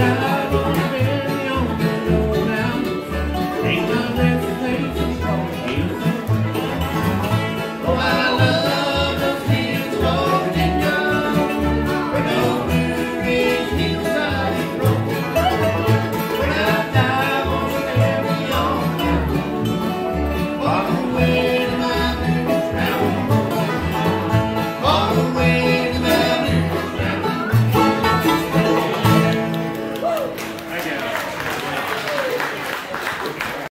down on the on the low down. Ain't no left